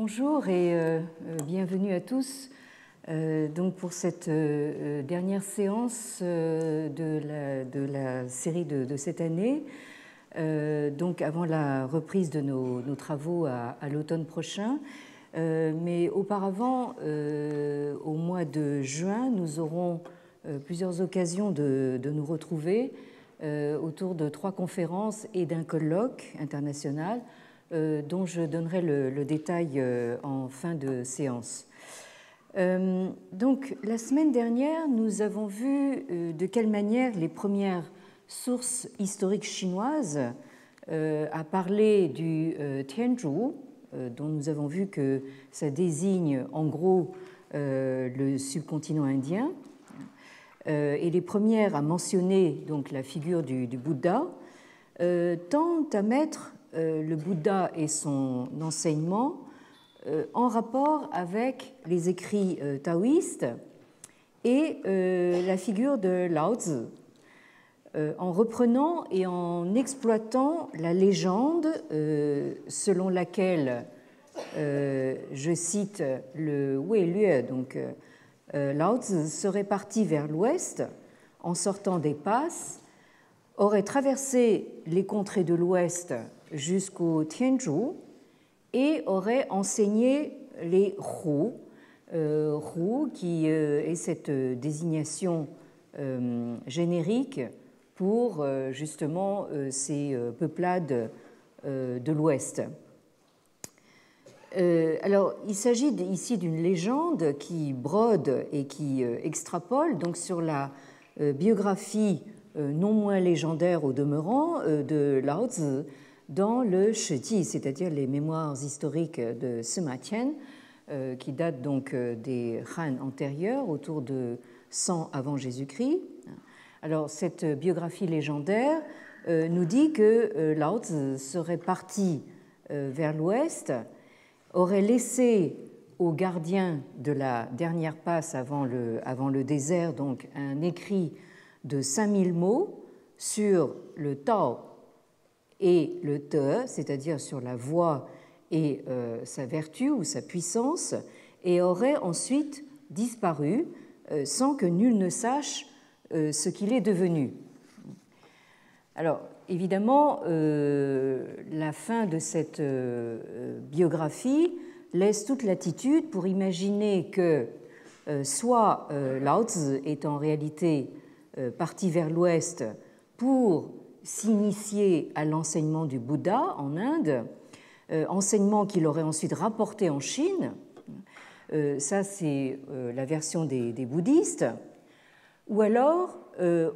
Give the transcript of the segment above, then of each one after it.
bonjour et euh, euh, bienvenue à tous euh, donc pour cette dernière séance de la, série de, cette année, donc avant la reprise de nos, travaux à, l'automne prochain. mais auparavant, au mois de juin, nous aurons plusieurs occasions de, nous retrouver autour de trois conférences et d'un colloque international dont je donnerai le, détail euh, en fin de séance. Euh, donc, la semaine dernière, nous avons vu de quelle manière les premières sources historiques chinoises à parler du Tianzhu, dont nous avons vu que ça désigne en gros le subcontinent indien, et les premières à mentionner donc la figure du, Bouddha, tendent à mettre euh, le Bouddha et son enseignement euh, en rapport avec les écrits euh, taoïstes et la figure de Lao Tzu, en reprenant et en exploitant la légende selon laquelle, je cite le Wei Lue, donc Lao Tzu serait parti vers l'ouest en sortant des passes, aurait traversé les contrées de l'ouest jusqu'au Tianzhu et aurait enseigné les Hu, euh, qui euh, est cette désignation euh, générique pour euh, justement ces peuplades de l'Ouest. alors, il s'agit ici d'une légende qui brode et qui extrapole donc sur la biographie non moins légendaire au demeurant de Lao dans le Shiji, c'est-à-dire les mémoires historiques de Sima Tian, euh, qui datent donc euh, des Han antérieurs, autour de 100 avant Jésus-Christ. Alors, cette biographie légendaire euh, nous dit que Lao serait parti vers l'ouest, aurait laissé aux gardiens de la dernière passe avant le, avant le désert donc un écrit de 5000 mots sur le Tao et le te, c'est-à-dire sur la voix et euh, sa vertu ou sa puissance, et aurait ensuite disparu euh, sans que nul ne sache euh, ce qu'il est devenu. Alors, évidemment, la fin de cette biographie laisse toute latitude pour imaginer que soit Lao Tzu est en réalité parti vers l'ouest pour s'initier à l'enseignement du Bouddha en Inde, euh, enseignement qu'il aurait ensuite rapporté en Chine. Euh, ça, c'est euh, la version des, bouddhistes. Ou alors,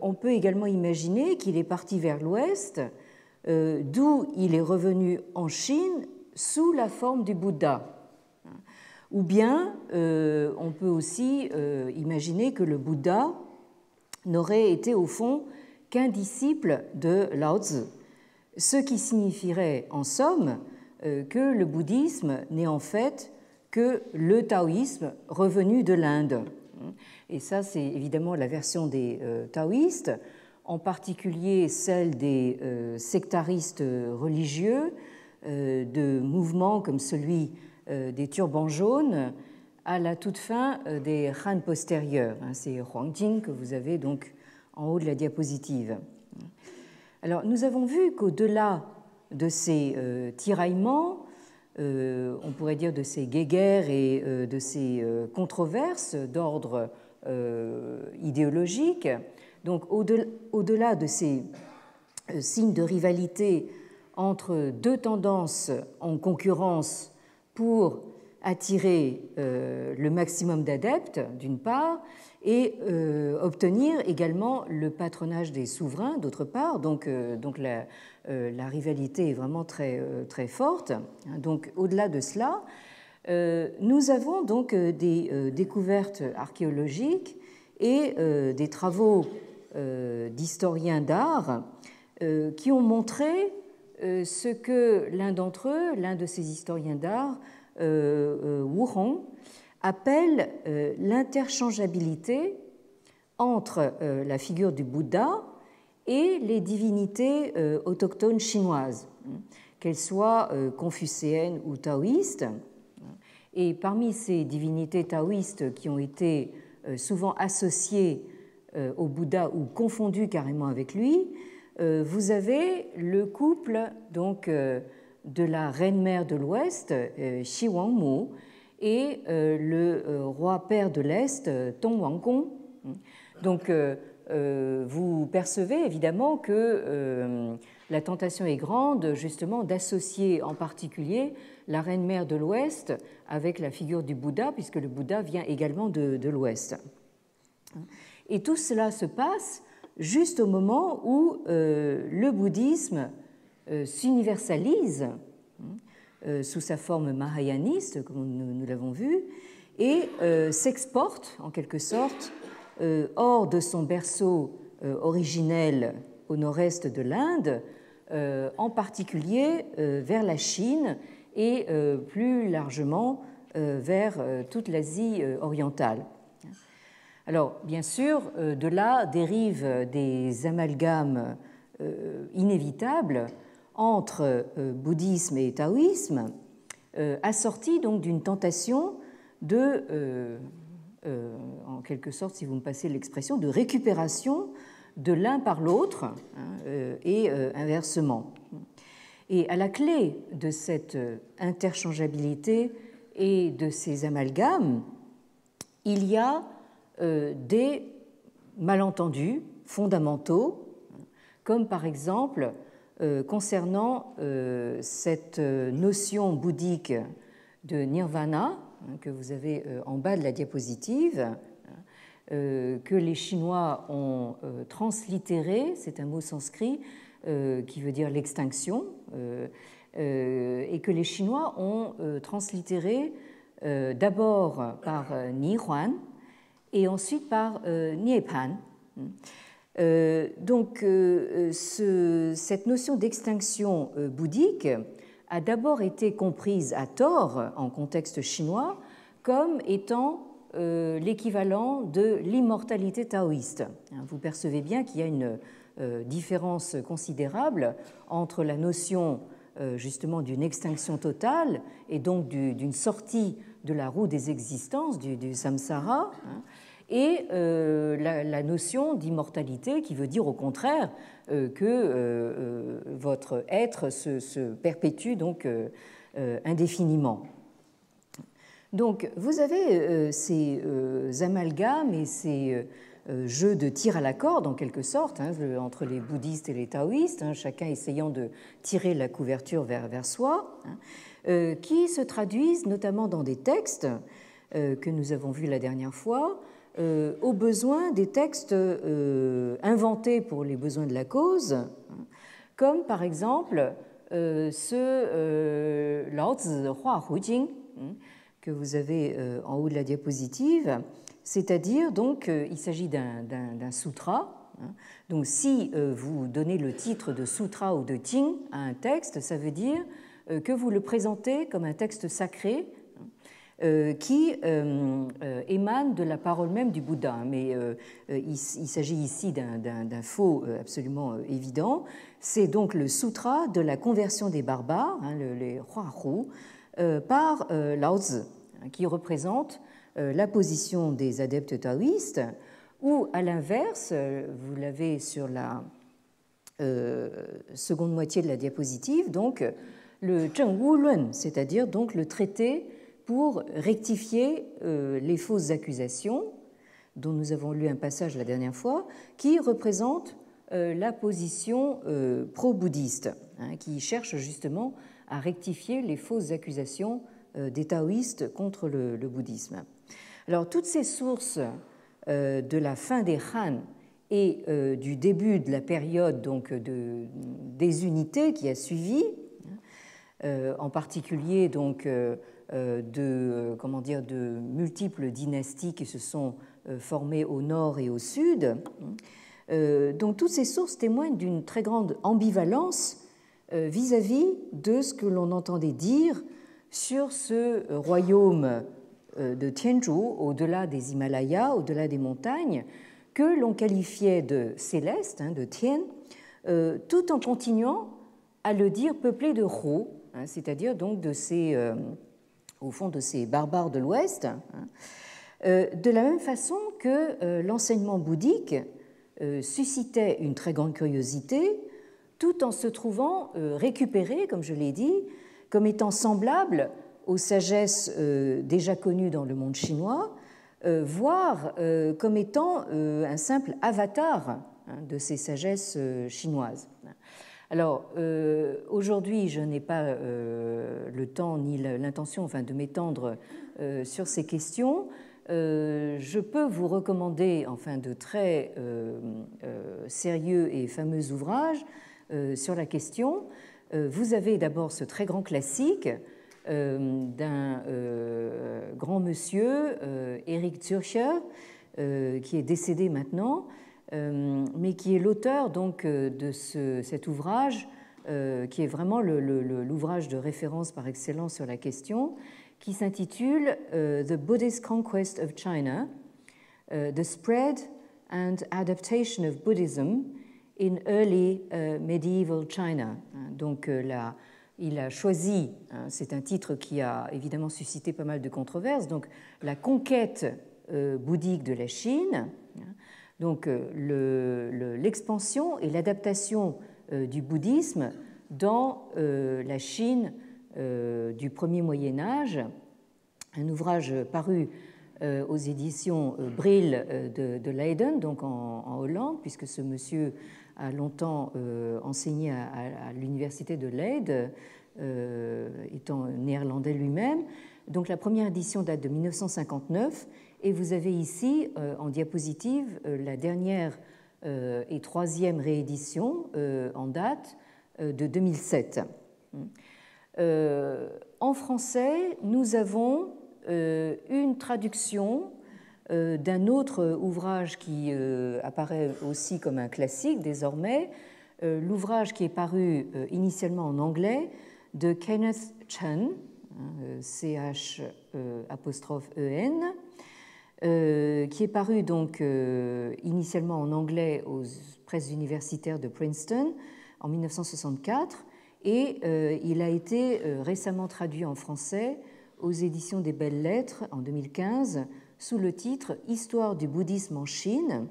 on peut également imaginer qu'il est parti vers l'ouest, d'où il est revenu en Chine sous la forme du Bouddha. Ou bien, on peut aussi imaginer que le Bouddha n'aurait été au fond qu'un disciple de Lao Tzu, ce qui signifierait en somme euh, que le bouddhisme n'est en fait que le taoïsme revenu de l'Inde. Et ça, c'est évidemment la version des euh, taoïstes, en particulier celle des euh, sectaristes religieux, de mouvements comme celui des turbans jaunes, à la toute fin des Han postérieurs. Hein, c'est Huangjing que vous avez donc en haut de la diapositive. Alors, nous avons vu qu'au-delà de ces euh, tiraillements, euh, on pourrait dire de ces guéguerres et euh, de ces controverses d'ordre idéologique, donc au-delà de ces signes de rivalité entre deux tendances en concurrence pour attirer le maximum d'adeptes, d'une part, et euh, obtenir également le patronage des souverains, d'autre part. Donc, euh, donc la, euh, la, rivalité est vraiment très, très forte. Donc, au-delà de cela, nous avons donc des découvertes archéologiques et des travaux d'historiens d'art qui ont montré ce que l'un d'entre eux, l'un de ces historiens d'art, Wu Hong, appelle euh, l'interchangeabilité entre euh, la figure du Bouddha et les divinités euh, autochtones chinoises, qu'elles soient confucéennes ou taoïstes. Et parmi ces divinités taoïstes qui ont été souvent associées au Bouddha ou confondues carrément avec lui, vous avez le couple donc de la reine-mère de l'Ouest, Xi Wangmu, et le roi père de l'Est, Tong Wangkong. Donc euh, vous percevez évidemment que euh, la tentation est grande justement d'associer en particulier la reine mère de l'Ouest avec la figure du Bouddha, puisque le Bouddha vient également de, l'Ouest. Et tout cela se passe juste au moment où euh, le bouddhisme s'universalise sous sa forme mahayaniste, comme nous l'avons vu, et s'exporte en quelque sorte euh, hors de son berceau euh, originel au nord-est de l'Inde, euh, en particulier vers la Chine et plus largement vers toute l'Asie orientale. Alors, bien sûr, de là dérivent des amalgames inévitables entre bouddhisme et taoïsme, assortis donc d'une tentation de euh, en quelque sorte, si vous me passez l'expression, de récupération de l'un par l'autre hein, euh, et euh, inversement. Et à la clé de cette interchangeabilité et de ces amalgames, il y a des malentendus fondamentaux, comme par exemple concernant cette notion bouddhique de nirvana, Hein, que vous avez euh, en bas de la diapositive, hein, euh, que les Chinois ont euh, translittéré, c'est un mot sanskrit qui veut dire l'extinction, et que les Chinois ont translittéré d'abord par Ni Huan et ensuite par Niepan. Donc cette notion d'extinction bouddhique a d'abord été comprise à tort en contexte chinois comme étant euh, l'équivalent de l'immortalité taoïste. Hein, vous percevez bien qu'il y a une euh, différence considérable entre la notion euh, justement d'une extinction totale et donc d'une sortie de la roue des existences, du, samsara, hein, et la, notion d'immortalité qui veut dire au contraire euh, que euh, euh, votre être se, perpétue donc indéfiniment. Donc vous avez ces amalgames et ces jeux de tir à la corde en quelque sorte hein, entre les bouddhistes et les taoïstes, hein, chacun essayant de tirer la couverture vers, vers soi, hein, qui se traduisent notamment dans des textes que nous avons vus la dernière fois, euh, aux besoins des textes euh, inventés pour les besoins de la cause, comme par exemple euh, ce Lao Hua Hu Jing que vous avez en haut de la diapositive, c'est-à-dire donc il s'agit d'un sutra. Hein. Donc si vous donnez le titre de sutra ou de ting à un texte, ça veut dire que vous le présentez comme un texte sacré qui euh, euh, émane de la parole même du Bouddha. Mais il, s'agit ici d'un faux absolument évident. C'est donc le sutra de la conversion des barbares, hein, les Huahu, par Lao Tzu, hein, qui représente la position des adeptes taoïstes, ou à l'inverse, vous l'avez sur la seconde moitié de la diapositive, donc le Zheng Wu Lun, c'est-à-dire donc le traité pour rectifier euh, les fausses accusations, dont nous avons lu un passage la dernière fois, qui représente euh, la position euh, pro-bouddhiste, hein, qui cherche justement à rectifier les fausses accusations des taoïstes contre le, bouddhisme. Alors toutes ces sources de la fin des Han et du début de la période donc de désunité qui a suivi, hein, en particulier donc de, euh, comment dire, de multiples dynasties qui se sont euh, formées au nord et au sud. Donc toutes ces sources témoignent d'une très grande ambivalence vis-à-vis de ce que l'on entendait dire sur ce royaume de Tianzhu, au-delà des Himalayas, au-delà des montagnes, que l'on qualifiait de céleste, hein, de Tian, tout en continuant à le dire peuplé de Ro, hein, c'est-à-dire donc de ces au fond de ces barbares de l'Ouest, hein, de la même façon que l'enseignement bouddhique suscitait une très grande curiosité, tout en se trouvant récupéré, comme je l'ai dit, comme étant semblable aux sagesses déjà connues dans le monde chinois, voire comme étant un simple avatar hein, de ces sagesses chinoises. Alors, euh, aujourd'hui, je n'ai pas euh, le temps ni l'intention de m'étendre euh, sur ces questions. je peux vous recommander enfin, de très sérieux et fameux ouvrages sur la question. vous avez d'abord ce très grand classique d'un grand monsieur, Eric Zürcher, qui est décédé maintenant, mais qui est l'auteur donc euh, de cet ouvrage, euh, qui est vraiment l'ouvrage de référence par excellence sur la question, qui s'intitule The Buddhist Conquest of China, The Spread and Adaptation of Buddhism in Early Medieval China. Donc là, il a choisi, hein, c'est un titre qui a évidemment suscité pas mal de controverses, donc la conquête bouddhique de la Chine. Donc euh, l'expansion et l'adaptation euh, du bouddhisme dans euh, la Chine du premier Moyen Âge, un ouvrage paru aux éditions Brill de, Leiden, donc en, Hollande, puisque ce monsieur a longtemps enseigné à, l'université de Leyde, étant néerlandais lui-même. Donc la première édition date de 1959 et vous avez ici euh, en diapositive euh, la dernière euh, et troisième réédition en date de 2007. En français, nous avons une traduction d'un autre ouvrage qui apparaît aussi comme un classique désormais, l'ouvrage qui est paru initialement en anglais de Kenneth Chen, C-H-E-N, euh, qui est paru donc euh, initialement en anglais aux presses universitaires de Princeton en 1964 et euh, il a été récemment traduit en français aux éditions des Belles Lettres en 2015 sous le titre Histoire du bouddhisme en Chine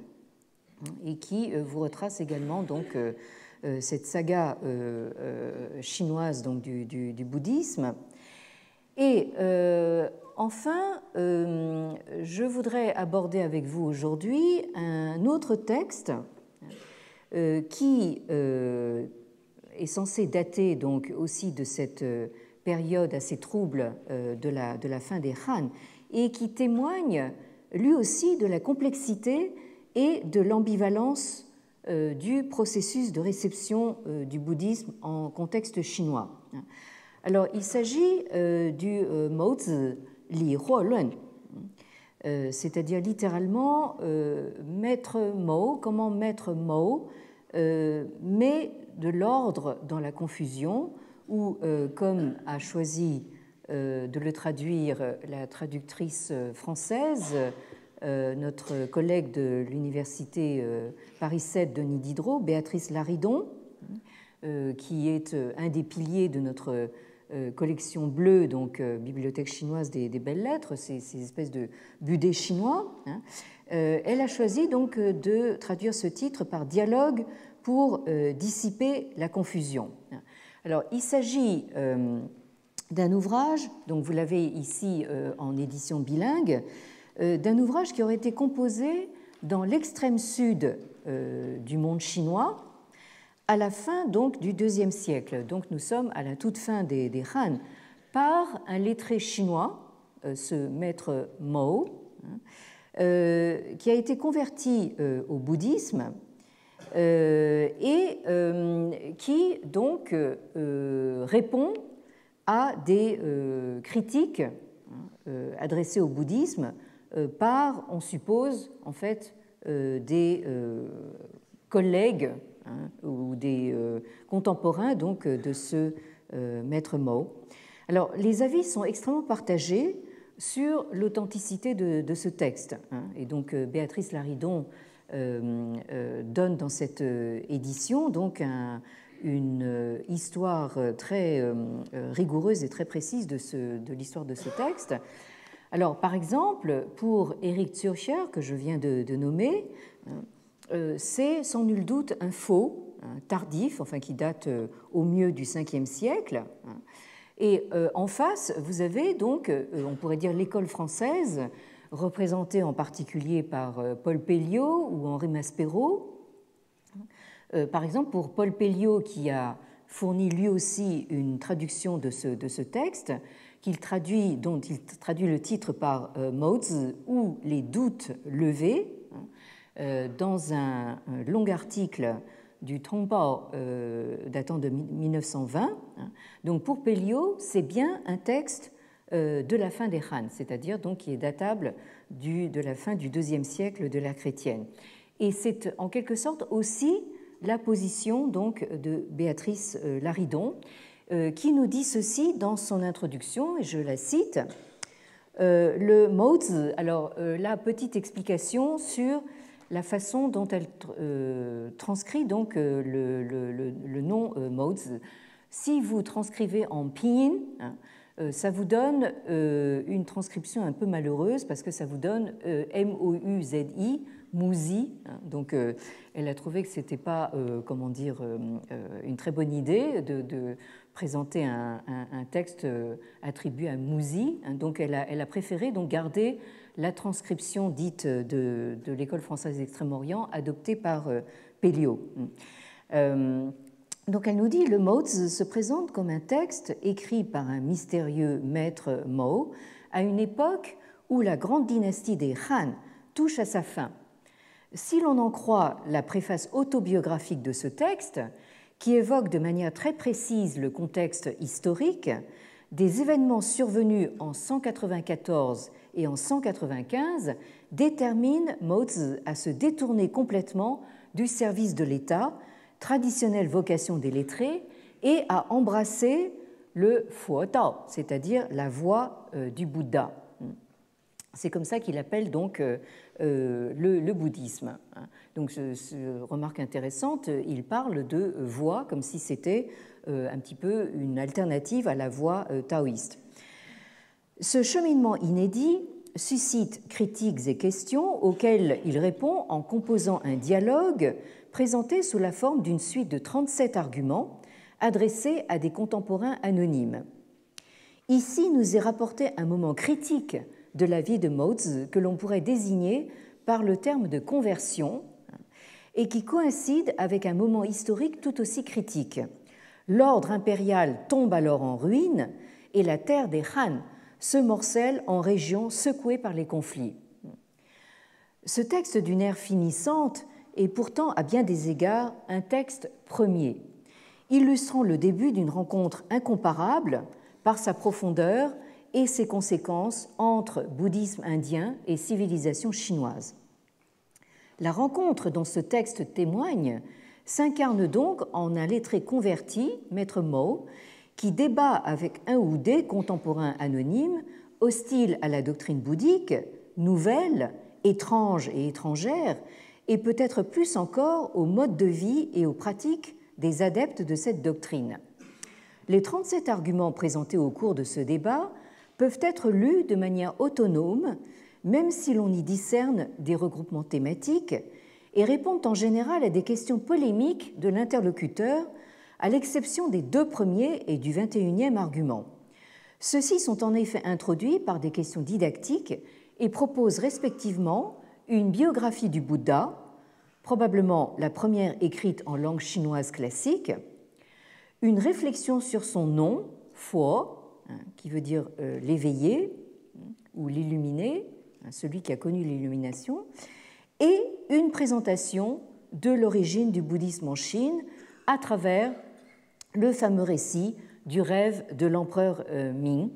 et qui vous retrace également donc cette saga chinoise donc du, du bouddhisme. Et Enfin, euh, je voudrais aborder avec vous aujourd'hui un autre texte euh, qui euh, est censé dater donc aussi de cette période assez trouble de la, fin des Han et qui témoigne lui aussi de la complexité et de l'ambivalence du processus de réception du bouddhisme en contexte chinois. Alors, il s'agit du Mozi euh, c'est-à-dire littéralement euh, mettre mot, comment mettre mot, euh, met de l'ordre dans la confusion, ou comme a choisi de le traduire la traductrice française, notre collègue de l'université Paris 7 Denis Diderot, Béatrice Laridon, qui est un des piliers de notre collection bleue, donc euh, bibliothèque chinoise des, belles lettres, ces, espèces de budets chinois. Hein. Euh, elle a choisi donc de traduire ce titre par dialogue pour dissiper la confusion. Alors, il s'agit d'un ouvrage, donc vous l'avez ici en édition bilingue, d'un ouvrage qui aurait été composé dans l'extrême sud du monde chinois, à la fin donc du deuxième siècle, donc nous sommes à la toute fin des, Han, par un lettré chinois, euh, ce maître Mao, hein, euh, qui a été converti euh, au bouddhisme et qui donc répond à des critiques hein, adressées au bouddhisme par, on suppose, en fait, des collègues Hein, ou des euh, contemporains donc de ce euh, maître Mao. Alors, les avis sont extrêmement partagés sur l'authenticité de, ce texte. Hein. et donc, euh, Béatrice Laridon donne dans cette édition donc un, une histoire très rigoureuse et très précise de, l'histoire de ce texte. Alors, par exemple, pour Éric Zürcher, que je viens de, nommer, c'est sans nul doute un faux, tardif, enfin qui date au mieux du 5e siècle. Hein. Et en face, vous avez donc, on pourrait dire l'école française, représentée en particulier par Paul Pelliot ou Henri Maspero, euh, par exemple, pour Paul Pelliot, qui a fourni lui aussi une traduction de ce, texte, qu'il traduit, dont il traduit le titre par euh, Modes ou Les doutes levés, euh, dans un, long article du Trombau datant de 1920. Hein. Donc pour Pelliot, c'est bien un texte de la fin des Han, c'est-à-dire donc qui est datable du, de la fin du deuxième siècle de la chrétienne. Et c'est en quelque sorte aussi la position donc de Béatrice euh, Laridon, euh, qui nous dit ceci dans son introduction, et je la cite. Euh, le modes, alors la petite explication sur la façon dont elle transcrit donc le, le, nom modes. Si vous transcrivez en pinyin, hein, ça vous donne une transcription un peu malheureuse parce que ça vous donne M-O-U-Z-I, Mouzi. Hein. Donc, euh, elle a trouvé que ce n'était pas, euh, comment dire, euh, une très bonne idée de, présenter un, texte attribué à Mouzi. Hein. Donc, elle a, elle a, préféré donc garder la transcription dite de, l'école française d'Extrême-Orient adoptée par Pelliot. Donc elle nous dit le Moz se présente comme un texte écrit par un mystérieux maître Mo à une époque où la grande dynastie des Han touche à sa fin si l'on en croit la préface autobiographique de ce texte, qui évoque de manière très précise le contexte historique, des événements survenus en 194 et en 195 déterminent Mozi à se détourner complètement du service de l'État, traditionnelle vocation des lettrés, et à embrasser le Fuotao, c'est-à-dire la voie euh, du Bouddha. C'est comme ça qu'il appelle donc euh, euh, le, bouddhisme. Donc, remarque intéressante, il parle de voie comme si c'était un petit peu une alternative à la voie taoïste. Ce cheminement inédit suscite critiques et questions auxquelles il répond en composant un dialogue présenté sous la forme d'une suite de 37 arguments adressés à des contemporains anonymes. Ici nous est rapporté un moment critique de la vie de Mozi que l'on pourrait désigner par le terme de conversion et qui coïncide avec un moment historique tout aussi critique. L'ordre impérial tombe alors en ruine et la terre des Han se morcelle en régions secouées par les conflits. Ce texte d'une ère finissante est pourtant à bien des égards un texte premier, illustrant le début d'une rencontre incomparable par sa profondeur et ses conséquences entre bouddhisme indien et civilisation chinoise. La rencontre dont ce texte témoigne s'incarne donc en un lettré converti, Maître Mo, qui débat avec un ou des contemporains anonymes hostiles à la doctrine bouddhique, nouvelle, étrange et étrangère, et peut-être plus encore au mode de vie et aux pratiques des adeptes de cette doctrine. Les 37 arguments présentés au cours de ce débat peuvent être lus de manière autonome, même si l'on y discerne des regroupements thématiques, et répondent en général à des questions polémiques de l'interlocuteur, à l'exception des deux premiers et du 21e argument. Ceux-ci sont en effet introduits par des questions didactiques et proposent respectivement une biographie du Bouddha, probablement la première écrite en langue chinoise classique, une réflexion sur son nom, Fuo, Hein, qui veut dire euh, l'éveillé hein, ou l'illuminé, hein, celui qui a connu l'illumination, et une présentation de l'origine du bouddhisme en Chine à travers le fameux récit du rêve de l'empereur euh, Ming,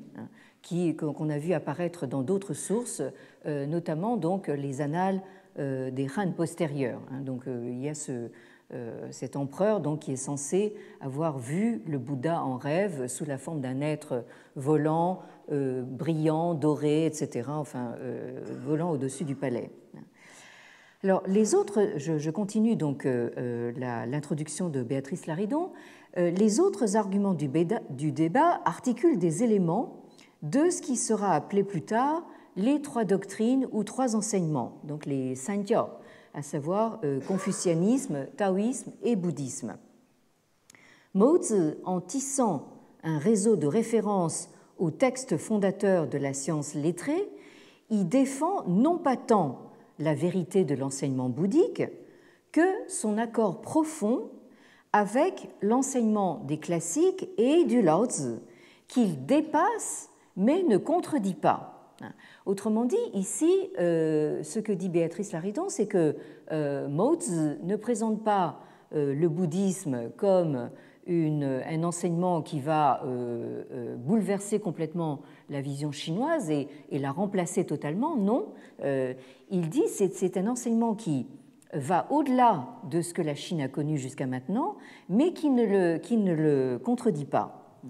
qu'on a vu apparaître dans d'autres sources, euh, notamment donc les annales des Han postérieurs. Donc il y a ce, euh, cet empereur donc, qui est censé avoir vu le Bouddha en rêve sous la forme d'un être volant, euh, brillant, doré, etc., enfin, euh, volant au-dessus du palais. Alors, les autres, je, continue donc l'introduction de Béatrice Laridon. Les autres arguments du, débat articulent des éléments de ce qui sera appelé plus tard les trois doctrines ou trois enseignements, donc les Sanjiao, à savoir confucianisme, taoïsme et bouddhisme. Mozi, en tissant un réseau de références aux textes fondateurs de la science lettrée, y défend non pas tant la vérité de l'enseignement bouddhique que son accord profond avec l'enseignement des classiques et du Lao Tzu, qu'il dépasse mais ne contredit pas. Autrement dit, ici, euh, ce que dit Béatrice Laridon, c'est que euh, ne présente pas euh, le bouddhisme comme un enseignement qui va euh, bouleverser complètement la vision chinoise et, la remplacer totalement. Non, il dit c'est c'est un enseignement qui va au-delà de ce que la Chine a connu jusqu'à maintenant, mais qui ne, le, qui ne le contredit pas.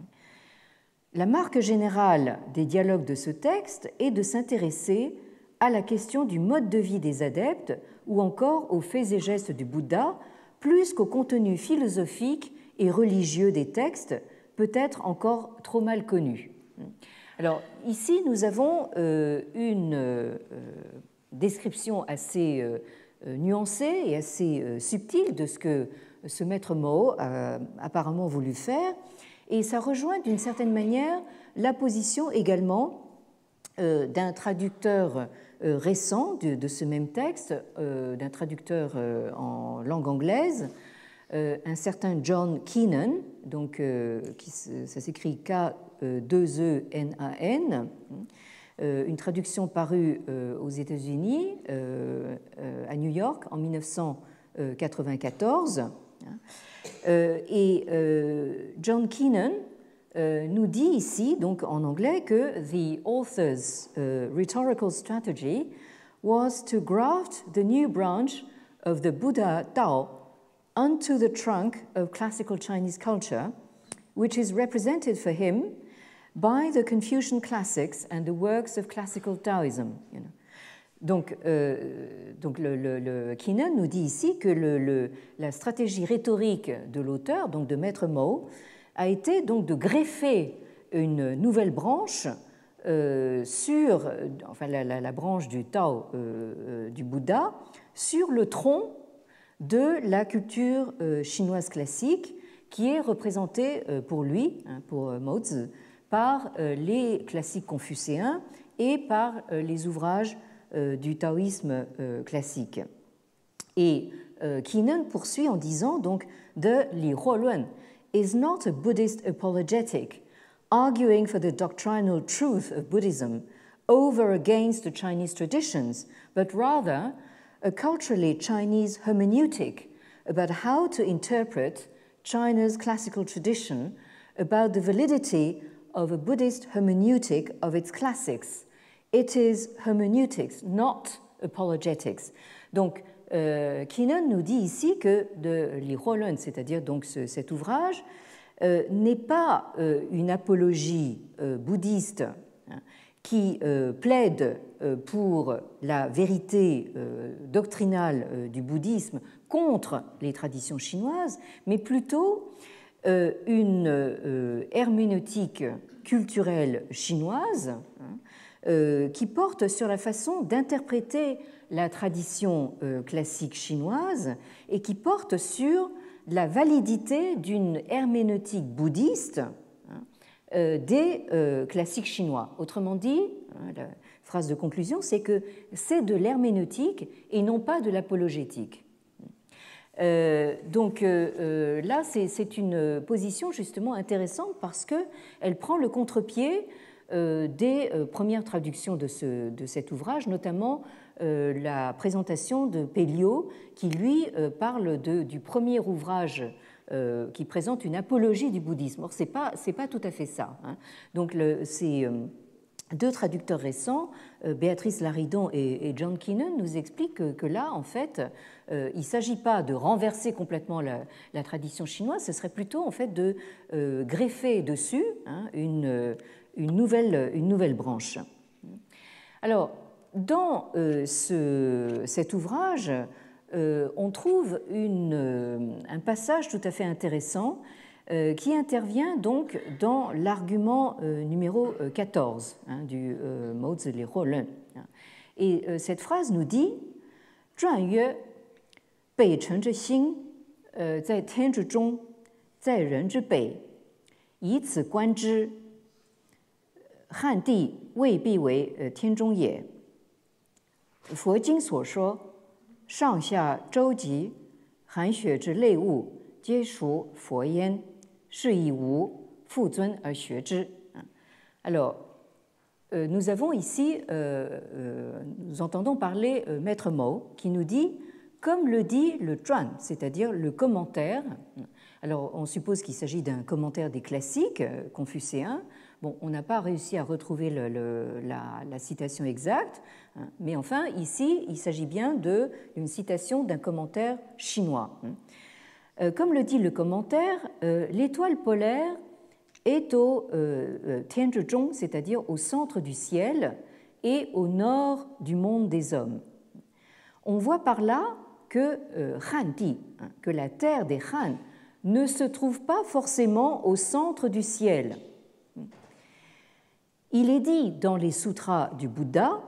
La marque générale des dialogues de ce texte est de s'intéresser à la question du mode de vie des adeptes ou encore aux faits et gestes du Bouddha, plus qu'au contenu philosophique et religieux des textes, peut-être encore trop mal connus. Alors ici, nous avons euh, une euh, description assez euh, nuancée et assez subtile de ce que ce maître Mo a apparemment voulu faire, et ça rejoint d'une certaine manière la position également d'un traducteur récent de, ce même texte, d'un traducteur en langue anglaise, euh, un certain John Keenan, donc, euh, ça s'écrit K-2-E-N-A-N, euh, une traduction parue aux États-Unis, à New York, en 1994. Et John Keenan nous dit ici, donc en anglais, que the author's rhetorical strategy was to graft the new branch of the Buddha Tao onto the trunk of classical Chinese culture, which is represented for him by the Confucian classics and the works of classical Taoism. Donc, euh, donc le, le, Keenan nous dit ici que la stratégie rhétorique de l'auteur, donc de Maître Mao, a été donc de greffer une nouvelle branche euh, sur, enfin la, branche du Tao euh, du Bouddha, sur le tronc de la culture chinoise classique qui est représentée pour lui, hein, pour euh, Mo par les classiques confucéens et par les ouvrages du taoïsme classique. Et Keenan poursuit en disant donc de Li Huoluan is not a Buddhist apologetic arguing for the doctrinal truth of Buddhism over against the Chinese traditions, but rather a culturally Chinese hermeneutic about how to interpret China's classical tradition, about the validity of a Buddhist hermeneutic of its classics. It is hermeneutics, not apologetics. Donc, euh, Keenan nous dit ici que de Li Huolun, c'est-à-dire donc ce, cet ouvrage, euh, n'est pas euh, une apologie bouddhiste hein, qui plaide pour la vérité doctrinale du bouddhisme contre les traditions chinoises, mais plutôt une herméneutique culturelle chinoise hein, qui porte sur la façon d'interpréter la tradition classique chinoise et qui porte sur la validité d'une herméneutique bouddhiste euh, des euh, classiques chinois. Autrement dit, hein, la phrase de conclusion, c'est que c'est de l'herméneutique et non pas de l'apologétique. Euh, donc là, c'est une position justement intéressante parce qu'elle prend le contre-pied des premières traductions de, ce, de, cet ouvrage, notamment la présentation de Pelliot, qui lui parle du premier ouvrage euh, qui présente une apologie du bouddhisme. Or, ce n'est pas, tout à fait ça. Hein. Donc, le, ces euh, deux traducteurs récents, euh, Béatrice Laridon et, John Keenan, nous expliquent que, là, en fait, il ne s'agit pas de renverser complètement la, tradition chinoise, ce serait plutôt en fait de greffer dessus hein, une nouvelle branche. Alors, dans cet ouvrage, on trouve un passage tout à fait intéressant qui intervient donc dans l'argument numéro 14 hein, du Mozi Li Et cette phrase nous dit 传曰：“北辰之星，呃，在天之中，在人之北。以此观之，汉地未必为呃天中也。佛经所说，上下周极、寒雪之类物，皆属佛焉， 是以无复尊而学之。” Alors, nous avons ici, nous entendons parler Maître Mo qui nous dit comme le dit le Zhuan, c'est-à-dire le commentaire. Alors, on suppose qu'il s'agit d'un commentaire des classiques euh, confucéens. Bon, on n'a pas réussi à retrouver la, citation exacte, hein, mais enfin, ici, il s'agit bien d'une citation d'un commentaire chinois. Hein. Euh, comme le dit le commentaire, euh, l'étoile polaire est au Tianzhizhong, c'est-à-dire au centre du ciel et au nord du monde des hommes. On voit par là que euh, Han hein, que la terre des Han, ne se trouve pas forcément au centre du ciel. Il est dit dans les sutras du Bouddha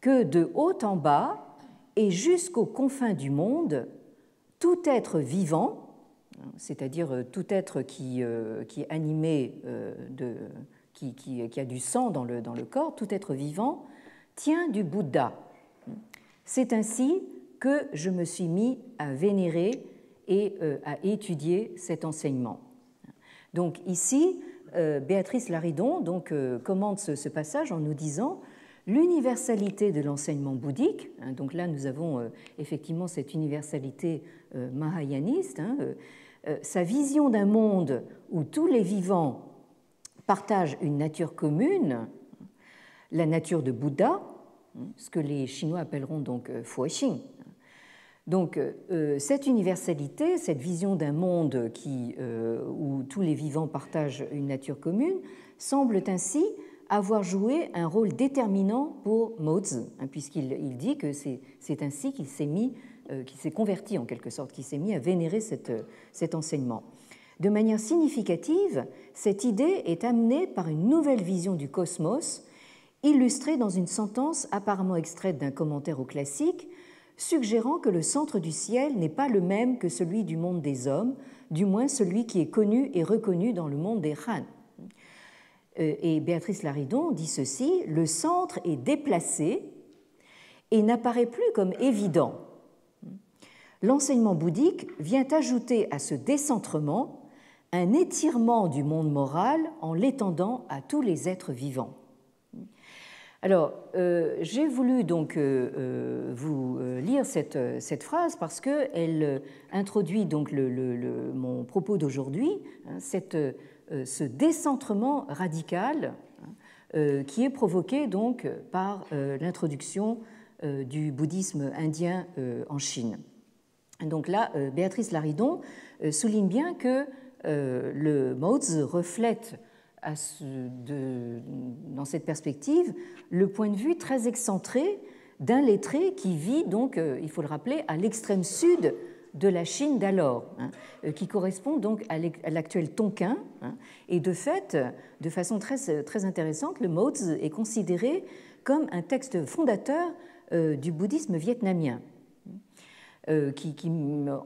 que de haut en bas et jusqu'aux confins du monde, tout être vivant, c'est-à-dire tout être qui, euh, qui est animé, euh, de, qui, qui, a du sang dans le, dans le corps, tout être vivant, tient du Bouddha. C'est ainsi que je me suis mis à vénérer et euh, à étudier cet enseignement. Donc ici, euh, Béatrice Laridon donc, euh, commente ce, passage en nous disant l'universalité de l'enseignement bouddhique. Hein, donc là, nous avons effectivement cette universalité mahayaniste. Hein, sa vision d'un monde où tous les vivants partagent une nature commune, la nature de Bouddha, hein, ce que les Chinois appelleront donc Fuoxing, donc euh, cette universalité, cette vision d'un monde qui, euh, où tous les vivants partagent une nature commune, semble ainsi avoir joué un rôle déterminant pour Mozi, hein, puisqu'il dit que c'est ainsi qu'il s'est mis, euh, qu'il s'est converti en quelque sorte, qu'il s'est mis à vénérer cet enseignement. De manière significative, cette idée est amenée par une nouvelle vision du cosmos, illustrée dans une sentence apparemment extraite d'un commentaire au classique, suggérant que le centre du ciel n'est pas le même que celui du monde des hommes, du moins celui qui est connu et reconnu dans le monde des Han. Euh, et Béatrice Laridon dit ceci, le centre est déplacé et n'apparaît plus comme évident. L'enseignement bouddhique vient ajouter à ce décentrement un étirement du monde moral en l'étendant à tous les êtres vivants. Alors, euh, j'ai voulu donc euh, euh, vous lire cette, phrase parce qu'elle introduit donc mon propos d'aujourd'hui, hein, ce décentrement radical hein, qui est provoqué donc par l'introduction du bouddhisme indien en Chine. Donc là, Béatrice Laridon souligne bien que le Mozi reflète dans cette perspective le point de vue très excentré d'un lettré qui vit, donc, euh, il faut le rappeler, à l'extrême sud de la Chine d'alors, hein, euh, qui correspond donc à l'actuel Tonkin. Hein, et de fait, de façon très, très intéressante, le Mozi est considéré comme un texte fondateur euh, du bouddhisme vietnamien. Qui,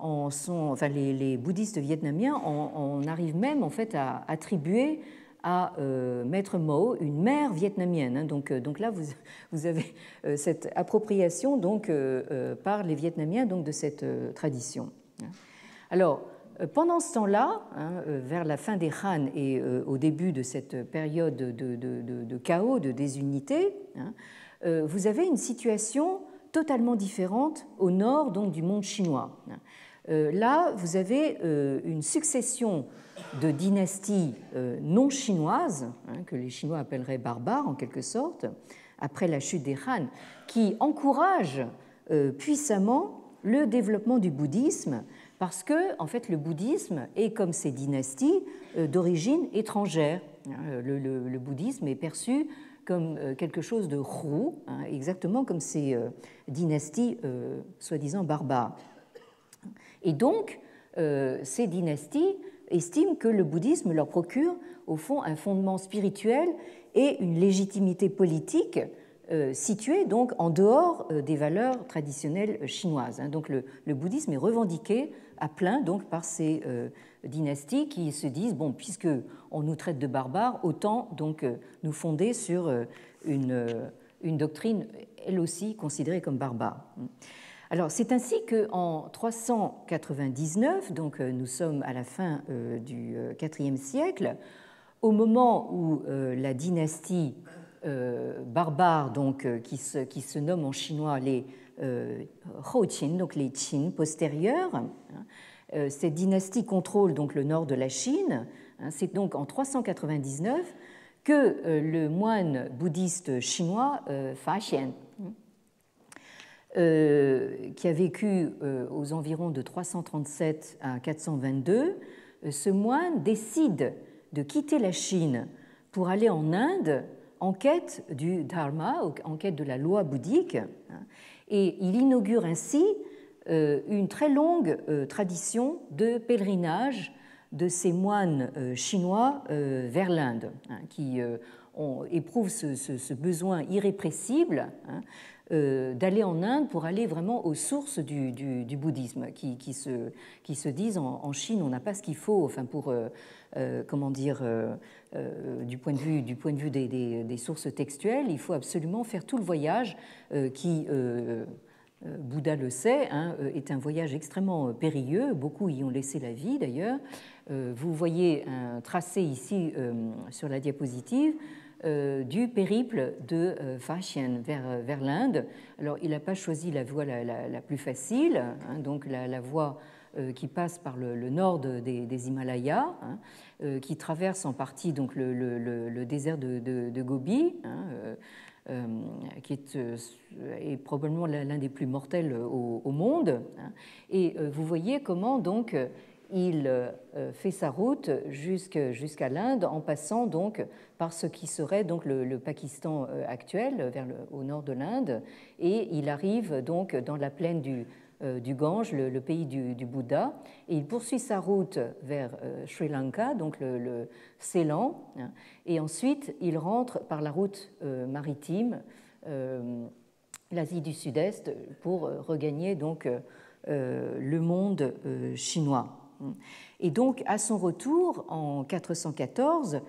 en sont, enfin, les, bouddhistes vietnamiens en, arrivent même en fait à attribuer à euh, Maître Mo, une mère vietnamienne. Hein. donc, euh, donc là, vous, vous avez euh, cette appropriation donc, par les Vietnamiens donc, de cette tradition. Hein. Alors, pendant ce temps-là, hein, vers la fin des Han et au début de cette période de, de, de, de chaos, de désunité, vous avez une situation totalement différente au nord donc, du monde chinois. Là, vous avez une succession de dynasties euh, non chinoises, hein, que les Chinois appelleraient barbares en quelque sorte, après la chute des Han, qui encouragent euh, puissamment le développement du bouddhisme, parce que en fait le bouddhisme est comme ces dynasties euh, d'origine étrangère. Le, bouddhisme est perçu comme quelque chose de roux, hein, exactement comme ces dynasties soi-disant barbares. Et donc, ces dynasties estiment que le bouddhisme leur procure, au fond, un fondement spirituel et une légitimité politique euh, située donc en dehors euh, des valeurs traditionnelles chinoises. Hein. Donc le, bouddhisme est revendiqué à plein donc par ces euh, dynasties qui se disent bon puisque on nous traite de barbares autant donc nous fonder sur une, une doctrine elle aussi considérée comme barbare. Alors c'est ainsi que en 399 donc nous sommes à la fin du IVe siècle au moment où la dynastie euh, barbares donc, euh, qui, se, qui se nomment en chinois les euh, donc les Qin postérieurs. Hein. Cette dynastie contrôle donc le nord de la Chine. Hein. C'est donc en 399 que le moine bouddhiste chinois Fa Xian, qui a vécu aux environs de 337 à 422, ce moine décide de quitter la Chine pour aller en Inde en quête du dharma, en quête de la loi bouddhique, hein, et il inaugure ainsi euh, une très longue euh, tradition de pèlerinage de ces moines euh, chinois vers l'Inde, hein, qui éprouvent ce, besoin irrépressible hein, d'aller en Inde pour aller vraiment aux sources du, bouddhisme, qui, se, disent en, Chine, on n'a pas ce qu'il faut enfin, pour, comment dire, euh, du point de vue, des, sources textuelles, il faut absolument faire tout le voyage euh, qui, euh, Bouddha le sait, hein, est un voyage extrêmement périlleux. Beaucoup y ont laissé la vie d'ailleurs. Vous voyez un tracé ici sur la diapositive du périple de Faxian vers, vers l'Inde. Alors, il n'a pas choisi la voie la, plus facile, hein, donc la, voie qui passe par le, nord des, Himalayas. Hein, euh, qui traverse en partie donc, le, désert de, Gobi, euh, euh, qui est, est probablement l'un des plus mortels au, monde. Hein. et vous voyez comment donc il fait sa route jusqu'à l'Inde en passant donc par ce qui serait donc le, Pakistan actuel, vers le, au nord de l'Inde, et il arrive donc dans la plaine du euh, du Gange, le, pays du, Bouddha, et il poursuit sa route vers euh, Sri Lanka, donc le, Ceylan, hein, et ensuite il rentre par la route euh, maritime l'Asie du Sud-Est pour regagner donc le monde chinois. Et donc à son retour en 414,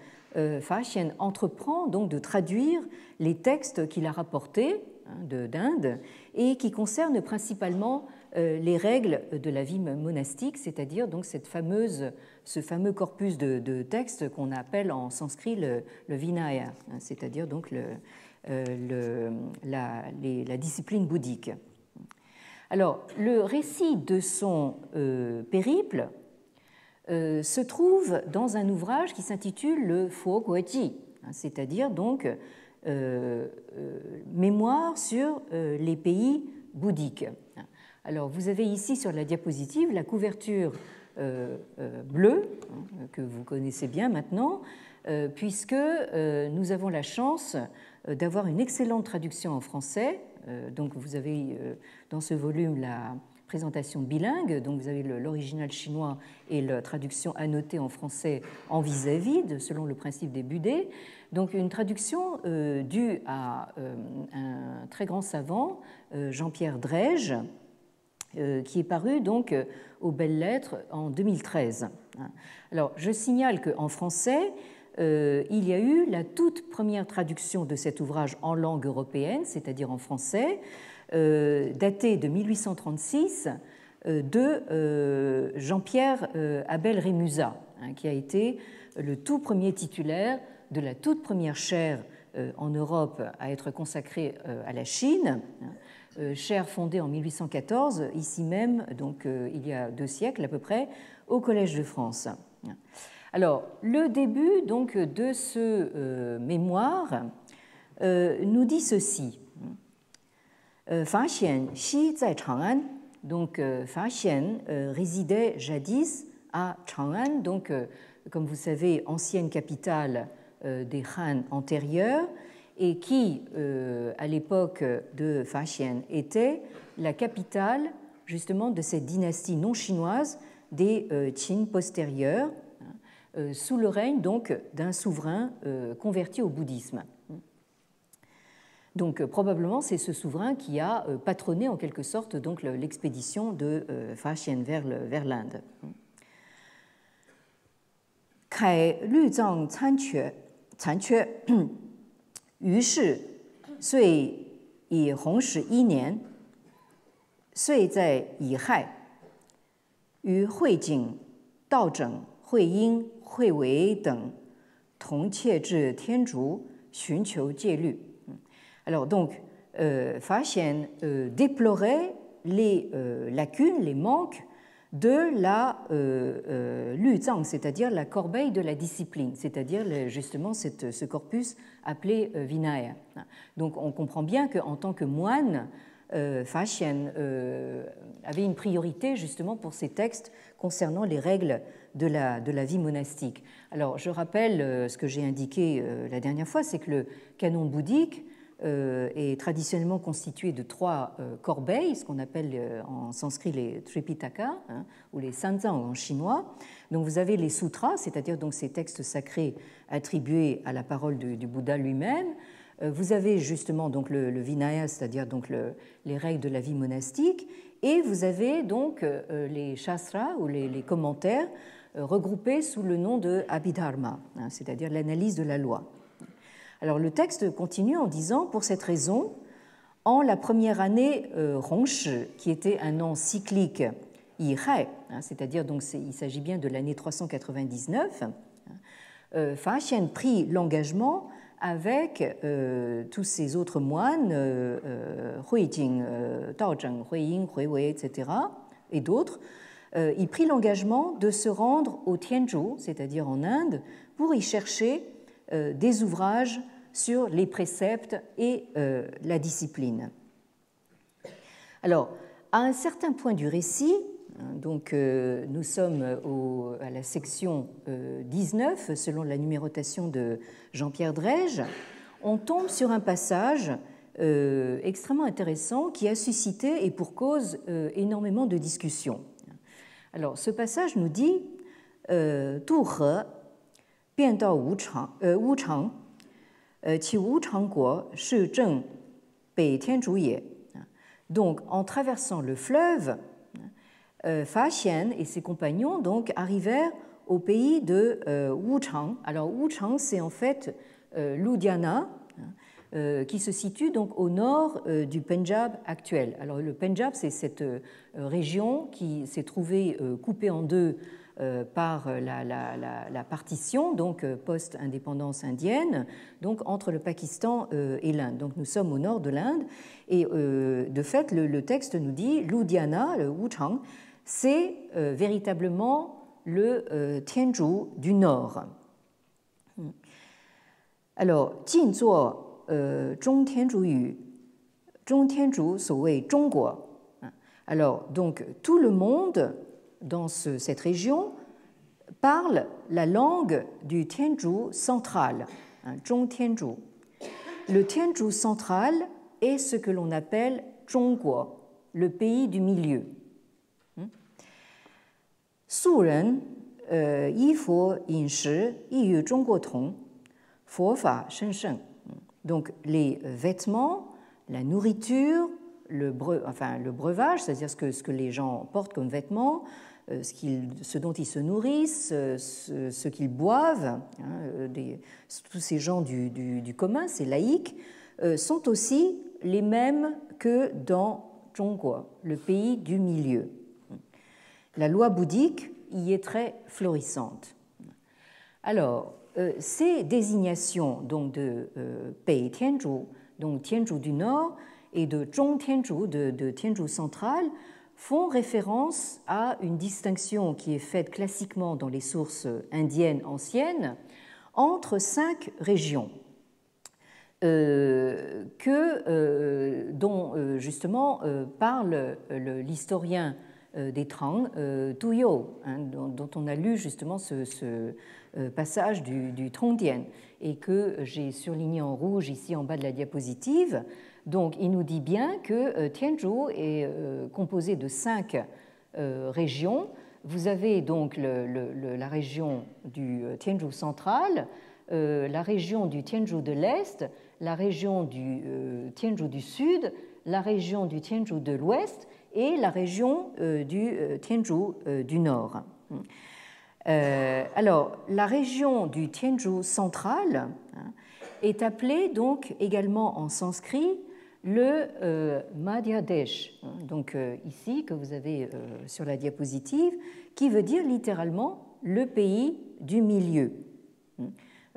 Fa Xian entreprend donc de traduire les textes qu'il a rapportés hein, d'Inde et qui concernent principalement euh, les règles de la vie monastique, c'est-à-dire donc cette ce fameux corpus de, textes qu'on appelle en sanskrit le, Vinaya, hein, c'est-à-dire donc euh, la, discipline bouddhique. Alors, le récit de son euh, périple se trouve dans un ouvrage qui s'intitule le Fo Guoji, hein, c'est-à-dire donc mémoire sur les pays bouddhiques. Alors, vous avez ici sur la diapositive la couverture euh, euh, bleue, hein, que vous connaissez bien maintenant, euh, puisque nous avons la chance d'avoir une excellente traduction en français. donc, vous avez dans ce volume la présentation bilingue, donc vous avez l'original chinois et la traduction annotée en français en vis-à-vis, selon le principe des budets. Donc une traduction due à un très grand savant, Jean-Pierre Drège, qui est paru donc euh, aux Belles Lettres en 2013. Alors, je signale qu'en français, euh, il y a eu la toute première traduction de cet ouvrage en langue européenne, c'est-à-dire en français, datée de 1836 de Jean-Pierre Abel Rémusat, hein, qui a été le tout premier titulaire de la toute première chaire en Europe à être consacrée à la Chine. Euh, chaire fondée en 1814, ici même, donc euh, il y a deux siècles à peu près, au Collège de France. Alors, le début donc de ce euh, mémoire nous dit ceci. Fa Xian Xi zai Chang'an, donc Fa Xian résidait jadis à Chang'an, donc comme vous savez, ancienne capitale des Han antérieurs, et qui, euh, à l'époque de Fashion, était la capitale justement de cette dynastie non chinoise des euh, Qin postérieurs, hein, euh, sous le règne donc d'un souverain euh, converti au bouddhisme. Donc probablement c'est ce souverain qui a patronné en quelque sorte donc l'expédition de Fashion vers l'Inde. Kai Luzang Chanque 于是遂以弘始一年，遂在乙亥，与慧景、道整、慧英、慧维等同切至天竺，寻求戒律。Alors donc, Fachen déplorait les lacunes, les manques. De la euh, euh c'est-à-dire la corbeille de la discipline, c'est-à-dire justement cette, ce corpus appelé euh, Vinaya. Donc on comprend bien qu'en tant que moine, euh, euh, avait une priorité justement pour ces textes concernant les règles de la, de la vie monastique. Alors je rappelle euh, ce que j'ai indiqué la dernière fois, c'est que le canon bouddhique euh, est traditionnellement constitué de trois euh, corbeilles, ce qu'on appelle euh, en sanskrit les Tripitaka hein, ou les Sanzang en chinois. Donc vous avez les sutras, c'est-à-dire donc ces textes sacrés attribués à la parole du, Bouddha lui-même. Vous avez justement donc le, Vinaya, c'est-à-dire donc les règles de la vie monastique, et vous avez donc les shastras ou les, commentaires regroupés sous le nom de Abhidharma, hein, c'est-à-dire l'analyse de la loi. Alors le texte continue en disant Pour cette raison, en la première année euh, Hongshi, qui était un an cyclique Yihai, hein, c'est-à-dire donc il s'agit bien de l'année 399, euh, Fa Xian prit l'engagement avec euh, tous ces autres moines, euh, Huijing, Daozheng, Huiying, Huiwei, etc., et d'autres, il prit l'engagement de se rendre au Tianzhu, c'est-à-dire en Inde, pour y chercher euh, des ouvrages sur les préceptes et euh, la discipline. Alors, à un certain point du récit, hein, donc euh, nous sommes à la section 19 selon la numérotation de Jean-Pierre Drège, on tombe sur un passage extrêmement intéressant qui a suscité et pour cause énormément de discussions. Alors, ce passage nous dit Tour 变到无常，呃，乌常，呃，其无常国是正北天竺也。Donc, en traversant le fleuve, euh, Fa Xian et ses compagnons donc arrivèrent au pays de euh, Wuchang. Alors Wuchang, c'est en fait euh, l'Udiana, euh, qui se situe donc au nord euh, du Pendjab actuel. Alors le Pendjab, c'est cette euh, région qui s'est trouvée coupée en deux euh, par la, partition, donc euh, post-indépendance indienne, donc entre le Pakistan euh, et l'Inde. Donc nous sommes au nord de l'Inde et de fait le, texte nous dit l'Udiana, le Wuchang, c'est véritablement le Tianzhu du nord. Alors, Jin Zuo Zhong Tianzhu Yu, Zhong Tianzhu, Alors, donc, tout le monde dans cette région parle la langue du Tianzhu central, hein, Zhong Tianzhu. Le Tianzhu central est ce que l'on appelle Zhongguo, le pays du milieu. Hmm? Ren, euh, yi yin shi yi yu zhongguo tong, fo fa shen shen. Donc les vêtements, la nourriture, le breuvage, c'est-à-dire ce que, ce que les gens portent comme vêtements, euh, ce, dont ils se nourrissent, euh, ce, qu'ils boivent, hein, euh, tous ces gens du, commun, ces laïcs, sont aussi les mêmes que dans Zhongguo, le pays du milieu. La loi bouddhique y est très florissante. Alors, ces désignations donc de Pei Tianzhu, donc Tianzhu du Nord, et de Zhong Tianzhu, de, de Tianzhu central, font référence à une distinction qui est faite classiquement dans les sources indiennes anciennes entre cinq régions euh, que, euh, dont euh, justement parle l'historien des Trang, Tuyo, hein, dont, on a lu justement ce, passage du, du Trongbien et que j'ai surligné en rouge ici en bas de la diapositive. Donc il nous dit bien que Tianzhou est composé de cinq régions. Vous avez donc la région du Tianzhou central, la région du Tianzhou de l'Est, la région du Tianzhou du Sud, la région du Tianzhou de l'Ouest et la région euh, du euh, Tianzhou euh, du Nord. alors, la région du Tianzhou central hein, est appelée donc également en sanskrit le Madhya Desh, donc ici que vous avez sur la diapositive, qui veut dire littéralement le pays du milieu.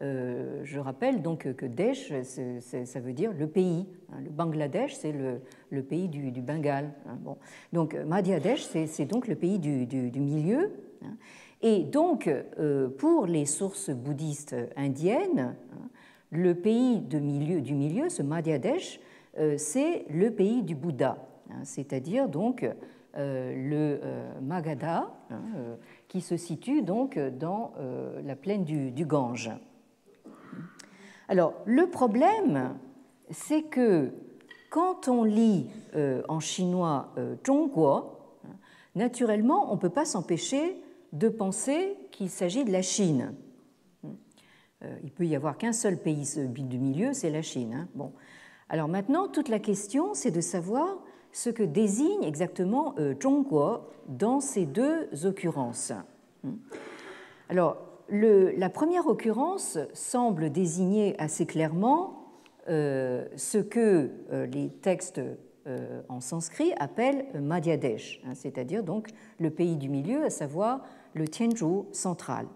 Euh, je rappelle donc que Desh, ça veut dire le pays. Hein. Le Bangladesh, c'est le, pays du, Bengale. Hein. Bon. Donc Madhya Desh, c'est donc le pays du, milieu. Hein. Et donc, euh, pour les sources bouddhistes indiennes, le pays de milieu, du milieu, ce Madhya Desh, euh, c'est le pays du Bouddha, c'est-à-dire donc le Magadha, qui se situe donc dans la plaine du Gange. Alors, le problème, c'est que quand on lit euh, en chinois euh, Zhongguo, naturellement, on ne peut pas s'empêcher de penser qu'il s'agit de la Chine. Euh, il peut y avoir qu'un seul pays du milieu, c'est la Chine. Hein. Alors maintenant, toute la question, c'est de savoir ce que désigne exactement Zhongguo dans ces deux occurrences. Alors, la première occurrence semble désigner assez clairement euh, ce que euh, les textes euh, en sanskrit appellent Madhyadesh, hein, c'est-à-dire donc le pays du milieu, à savoir le Tianzhou central.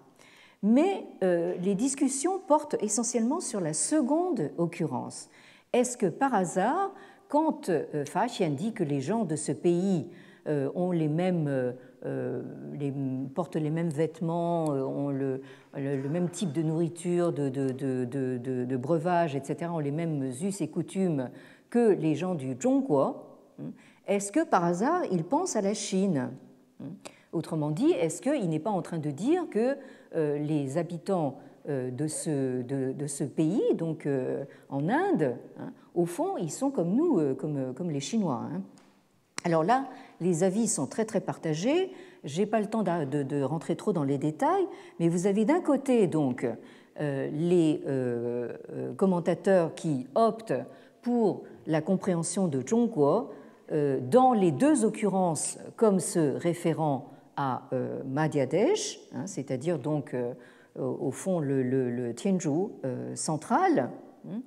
Mais les discussions portent essentiellement sur la seconde occurrence. Est-ce que par hasard, quand Fa Xian dit que les gens de ce pays euh, les, portent les mêmes vêtements, euh, ont le, même type de nourriture, de, de, etc., ont les mêmes us et coutumes que les gens du Zhongguo, hein, est-ce que par hasard ils pensent à la Chine hein? Autrement dit, est-ce qu'il n'est pas en train de dire que euh, les habitants de ce, de, ce, pays, donc en Inde, hein, au fond, ils sont comme nous, comme, comme les Chinois alors là, les avis sont très très partagés. Je n'ai pas le temps de, rentrer trop dans les détails, mais vous avez d'un côté donc euh, les euh, euh, commentateurs qui optent pour la compréhension de Zhongguo dans les deux occurrences comme se référant à Madhyadesh, hein, c'est-à-dire donc au fond le, le, Tianzhou central, hein,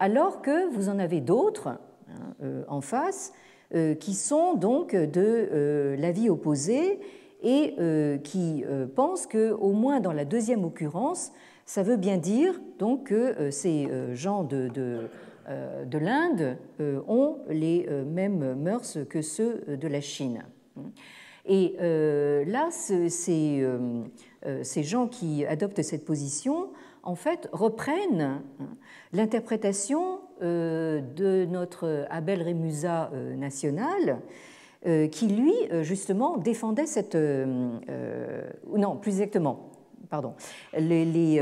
alors que vous en avez d'autres Hein, euh, en face, euh, qui sont donc de euh, l'avis opposé et qui pensent que, au moins dans la deuxième occurrence, ça veut bien dire donc que ces gens de, de, l'Inde ont les mêmes mœurs que ceux de la Chine. Et là, ces, ces gens qui adoptent cette position, en fait, reprennent l'interprétation euh, de notre Abel Rémusat euh, national, euh, qui lui, justement, défendait cette... non, plus exactement, pardon, les,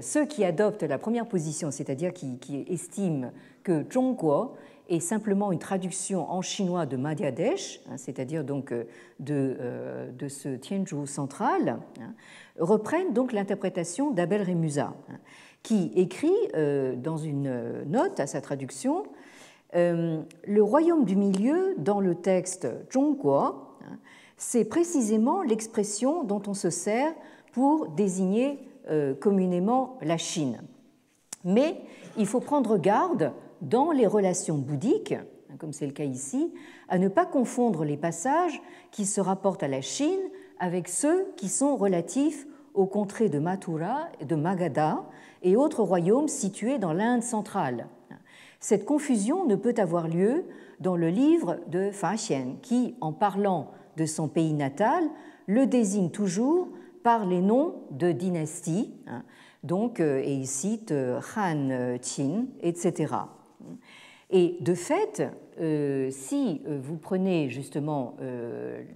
ceux qui adoptent la première position, c'est-à-dire qui, estiment que Zhongguo est simplement une traduction en chinois de Madhyadesh, hein, c'est-à-dire donc de, de, ce Tianzhou central, hein, reprennent donc l'interprétation d'Abel Rémusat. Hein qui écrit euh, dans une note à sa traduction euh, Le royaume du milieu, dans le texte Zhongguo, c'est précisément l'expression dont on se sert pour désigner euh, communément la Chine. Mais il faut prendre garde dans les relations bouddhiques, hein, comme c'est le cas ici, à ne pas confondre les passages qui se rapportent à la Chine avec ceux qui sont relatifs aux contrées de Mathura et de Magadha, et autres royaumes situés dans l'Inde centrale. Cette confusion ne peut avoir lieu dans le livre de Fa Xian, qui, en parlant de son pays natal, le désigne toujours par les noms de dynasties, hein, donc, euh, et il cite euh, Han, Qin, etc. Et de fait, si vous prenez justement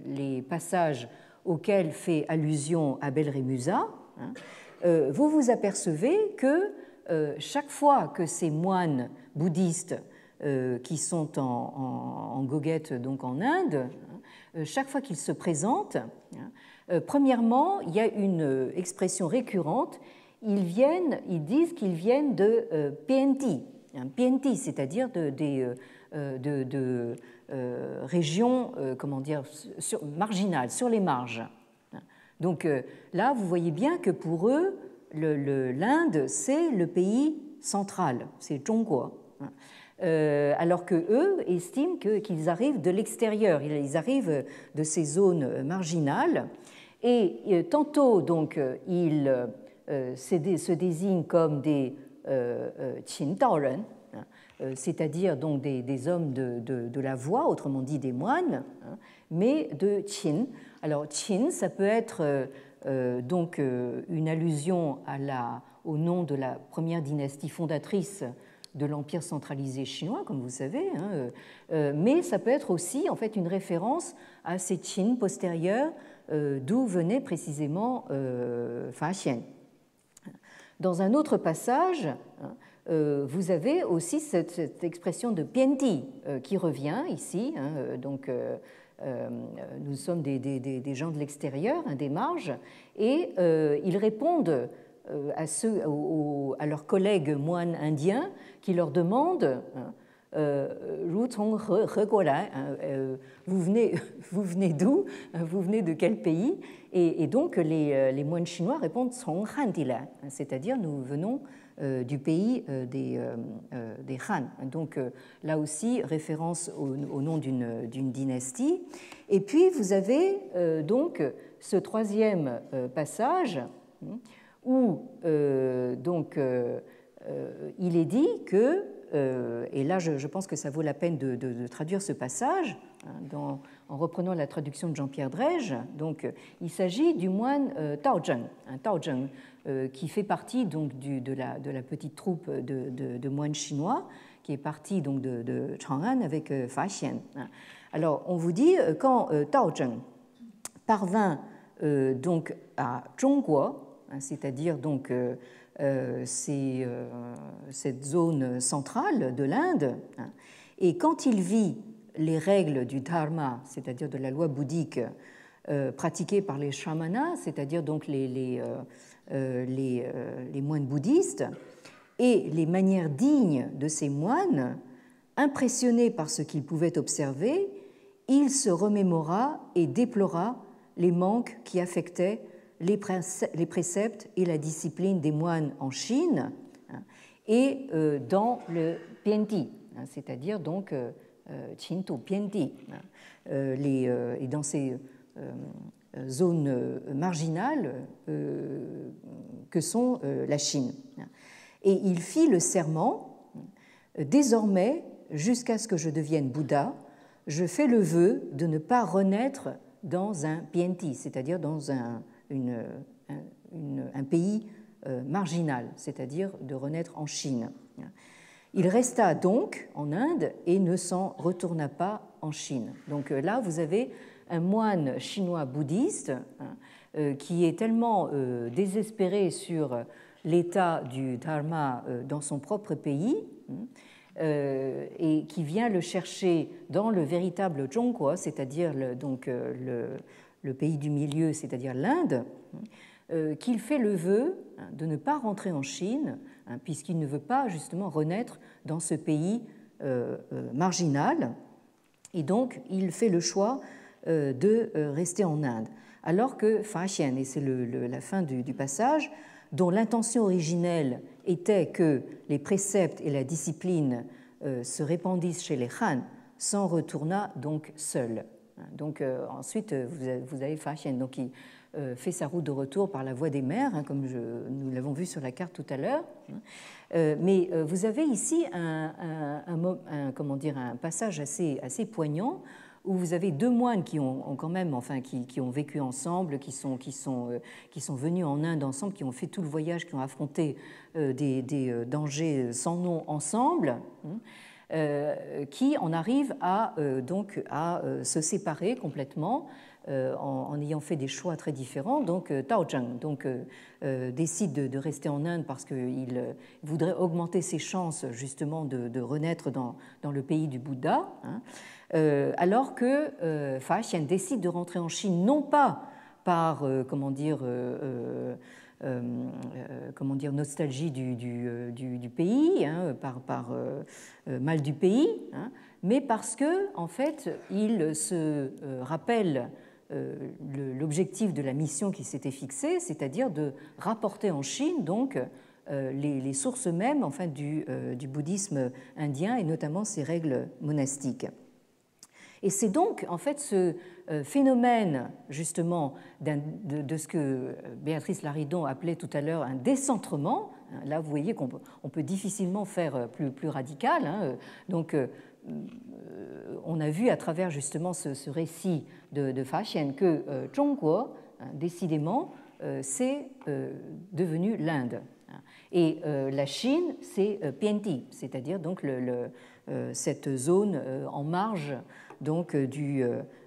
les passages auxquels fait allusion Abel Rémusat, hein, vous vous apercevez que chaque fois que ces moines bouddhistes qui sont en, goguette, donc en Inde, hein, chaque fois qu'ils se présentent, hein, premièrement, il y a une expression récurrente. Ils viennent, ils disent qu'ils viennent de euh, PNT, PNT, c'est-à-dire de, de, euh, de euh, régions, comment dire, marginales, sur les marges. Donc là, vous voyez bien que pour eux, l'Inde, c'est le pays central, c'est Zhongguo. alors que eux estiment qu'ils arrivent de l'extérieur, ils arrivent de ces zones marginales, et tantôt donc ils euh, se désignent comme des euh, euh, Qin hein, c'est-à-dire donc des, hommes de, la voix, autrement dit des moines, hein, mais de Qin. Alors Qin, ça peut être donc une allusion au nom de la première dynastie fondatrice de l'empire centralisé chinois, comme vous savez, hein, mais ça peut être aussi en fait une référence à ces Qin postérieurs d'où venait précisément Fa Xian. Dans un autre passage, hein, euh, vous avez aussi cette, expression de pienti euh, qui revient ici. Hein, euh, donc, nous sommes des, gens de l'extérieur, hein, des marges, et ils répondent à, leurs collègues moines indiens qui leur demandent vous venez, vous venez d'où Vous venez de quel pays? Et, donc les, euh, les, moines chinois répondent c'est-à-dire nous venons euh, du pays euh, des, Han. Donc là aussi, référence au, nom d'une dynastie. Et puis vous avez donc ce troisième passage hein, où donc, il est dit que, et là je, pense que ça vaut la peine de, traduire ce passage hein, en reprenant la traduction de Jean-Pierre Drège. Donc, euh, il s'agit du moine euh, Tao Zheng, un Tao Zheng, euh, qui fait partie donc de, la, petite troupe de, moines chinois qui est parti donc de, Chang'an avec Fa Xian. Alors, on vous dit quand Tao Zheng parvint donc à Zhongguo, hein, c'est-à-dire donc c'est cette zone centrale de l'Inde, hein, et quand il vit les règles du dharma, c'est-à-dire de la loi bouddhique, euh, pratiquées par les shamanas, c'est-à-dire donc les, euh, euh, les, moines bouddhistes, et les manières dignes de ces moines, impressionné par ce qu'il pouvait observer, il se remémora et déplora les manques qui affectaient les préceptes et la discipline des moines en Chine hein, et dans le Pienti, hein, c'est-à-dire donc Qintu, Pienti, et dans ces euh, zones marginales euh, que sont euh, la Chine. Et il fit le serment, désormais, jusqu'à ce que je devienne Bouddha, je fais le vœu de ne pas renaître dans un Pienti, c'est-à-dire dans un, un pays marginal, c'est-à-dire de renaître en Chine. Il resta donc en Inde et ne s'en retourna pas en Chine. Donc euh, là, vous avez un moine chinois bouddhiste hein, euh, qui est tellement euh, désespéré sur l'état du dharma dans son propre pays hein, et qui vient le chercher dans le véritable Zhongguo, c'est-à-dire donc le, pays du milieu, c'est-à-dire l'Inde, hein, qu'il fait le vœu de ne pas rentrer en Chine Hein, puisqu'il ne veut pas justement renaître dans ce pays euh, euh, marginal. Et donc, il fait le choix euh, de rester en Inde. Alors que Fa Xian, et c'est la fin du, passage, dont l'intention originelle était que les préceptes et la discipline se répandissent chez les Han, s'en retourna donc seul. Hein, donc ensuite, vous avez Fa Xian, donc il euh, fait sa route de retour par la voie des mers, hein, comme nous l'avons vu sur la carte tout à l'heure. Euh, mais euh, vous avez ici un, comment dire, un passage assez, assez poignant où vous avez deux moines qui ont, quand même, enfin, qui, ont vécu ensemble, qui sont, qui, sont, qui sont venus en Inde ensemble, qui ont fait tout le voyage, qui ont affronté des, dangers sans nom ensemble. Hein. Qui en arrive à, donc, à se séparer complètement en, ayant fait des choix très différents. Donc Tao Zheng donc, décide de, rester en Inde parce qu'il voudrait augmenter ses chances justement de, renaître dans, dans, le pays du Bouddha, hein. alors que Fa Xian décide de rentrer en Chine non pas par comment dire euh, euh, comment dire, nostalgie du, du, pays, hein, par, euh, mal du pays, hein, mais parce que en fait, se rappelle l'objectif de la mission qui s'était fixée, c'est-à-dire de rapporter en Chine donc les, sources mêmes enfin, du, bouddhisme indien et notamment ses règles monastiques. Et c'est donc en fait ce euh, phénomène justement de, ce que Béatrice Laridon appelait tout à l'heure un décentrement. Hein, là, vous voyez qu'on peut, difficilement faire euh, plus, radical. Hein, euh, donc, on a vu à travers justement ce, récit de, de que Zhongguo, hein, décidément, c'est devenu l'Inde. Et la Chine, c'est Pienti, c'est-à-dire donc cette zone en marge donc du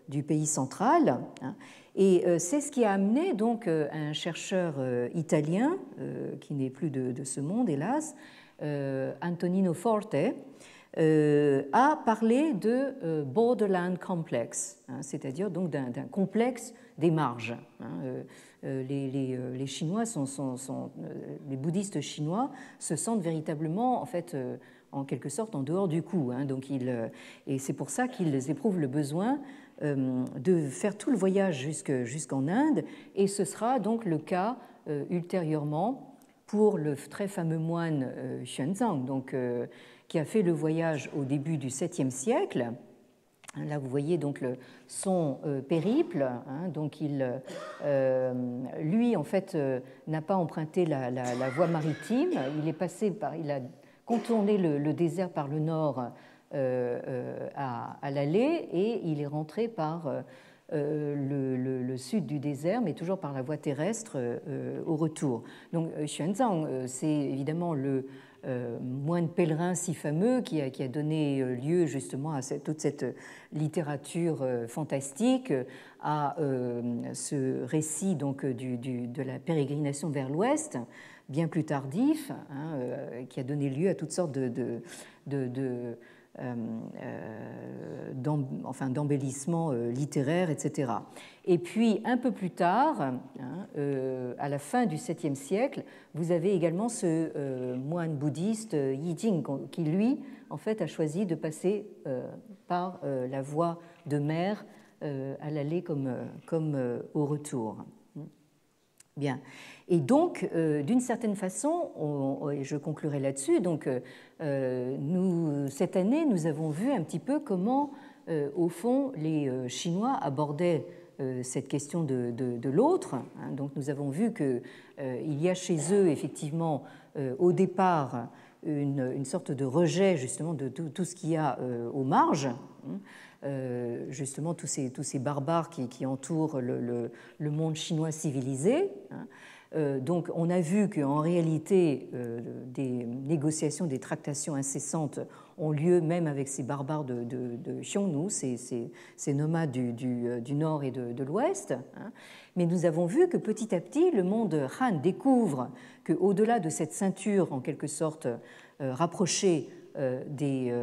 du pays central. Hein. Et euh, c'est ce qui a amené donc euh, un chercheur euh, italien, qui n'est plus de, ce monde hélas, Antonino Forte, a parlé de borderland complex, hein, c'est-à-dire donc d'un complexe des marges. Hein. Les, Chinois sont, les bouddhistes chinois se sentent véritablement en fait en quelque sorte en dehors du coup. donc et c'est pour ça qu'ils éprouvent le besoin euh, de faire tout le voyage jusqu'en Inde, et ce sera donc le cas euh, ultérieurement pour le très fameux moine euh, Xuanzang, donc, qui a fait le voyage au début du 7e siècle. Là, vous voyez donc son périple. Hein, donc, il, lui, en fait, n'a pas emprunté la, voie maritime. Il est passé par, il a contourné le désert par le nord euh, euh, à, l'allée et il est rentré par euh, le, sud du désert, mais toujours par la voie terrestre au retour. Donc Xuanzang, c'est évidemment le moine pèlerin si fameux qui a, donné lieu justement à toute cette littérature fantastique, à ce récit donc de la pérégrination vers l'ouest, bien plus tardif, hein, qui a donné lieu à toutes sortes de, de, de euh, euh, euh, etc. Et puis, un peu plus tard, hein, à la fin du 7e siècle, vous avez également ce moine bouddhiste Yi Jing, qui, lui, en fait, a choisi de passer par la voie de mer à l'aller comme, comme au retour. Bien. Et donc, euh, d'une certaine façon, et je conclurai là-dessus, donc, euh, nous, cette année, nous avons vu un petit peu comment, euh, au fond, les Chinois abordaient cette question de, l'autre. Hein. donc, nous avons vu qu'il y a chez eux, effectivement, au départ, une, une, sorte de rejet, justement, de tout, ce qu'il y a aux marges. Hein. Justement tous ces, tous ces barbares qui, entourent le, le, monde chinois civilisé. Hein. Euh, donc on a vu qu'en réalité, euh, des négociations, des tractations incessantes ont lieu même avec ces barbares de, de, Xiongnu, ces, nomades du, euh, du, nord et de, l'ouest. Hein. Mais nous avons vu que petit à petit, le monde Han découvre qu'au-delà de cette ceinture, en quelque sorte rapprochée des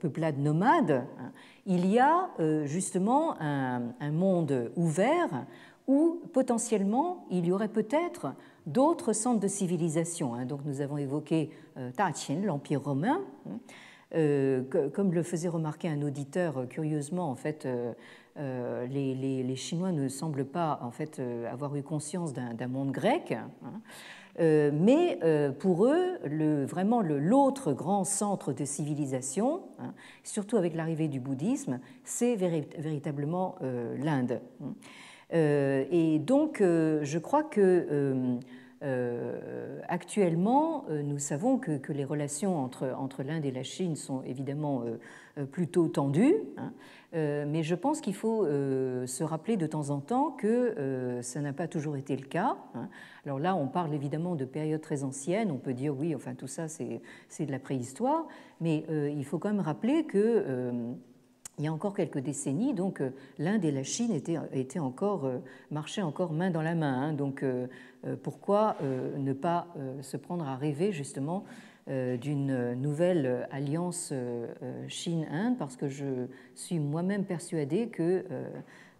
peuplades nomades, hein, il y a justement un, monde ouvert où potentiellement il y aurait peut-être d'autres centres de civilisation. Hein. Donc nous avons évoqué euh, Taqin, l'Empire romain. Hein. Euh, comme le faisait remarquer un auditeur, euh, curieusement, en fait, les, Chinois ne semblent pas en fait avoir eu conscience d'un monde grec. Mais pour eux, vraiment l'autre grand centre de civilisation, surtout avec l'arrivée du bouddhisme, c'est véritablement l'Inde. Euh, et donc, euh, je crois que actuellement, nous savons que, les relations entre, entre l'Inde et la Chine sont évidemment plutôt tendues, hein. Mais je pense qu'il faut se rappeler de temps en temps que ça n'a pas toujours été le cas. Hein. Alors là, on parle évidemment de périodes très anciennes, on peut dire oui, enfin tout ça c'est de la préhistoire, mais il faut quand même rappeler que il y a encore quelques décennies, donc euh, l'Inde et la Chine étaient, encore, euh, marchaient encore main dans la main. Hein. donc euh, pourquoi ne pas se prendre à rêver justement d'une nouvelle alliance Chine-Inde Parce que je suis moi-même persuadée que